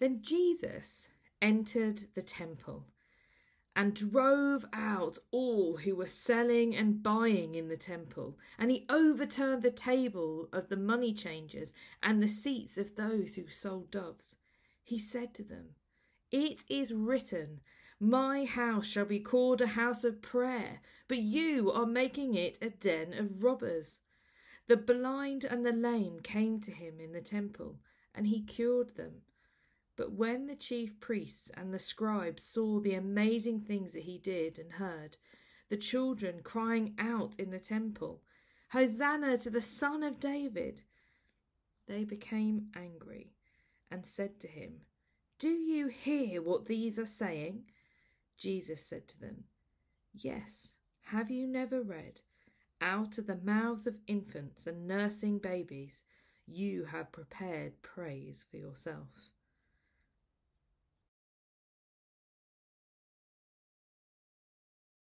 Then Jesus entered the temple and drove out all who were selling and buying in the temple. And he overturned the table of the money changers and the seats of those who sold doves. He said to them, It is written, My house shall be called a house of prayer, but you are making it a den of robbers. The blind and the lame came to him in the temple, and he cured them. But when the chief priests and the scribes saw the amazing things that he did and heard, the children crying out in the temple, Hosanna to the Son of David, they became angry and said to him, Do you hear what these are saying? Jesus said to them, Yes, have you never read, Out of the mouths of infants and nursing babies, you have prepared praise for yourself?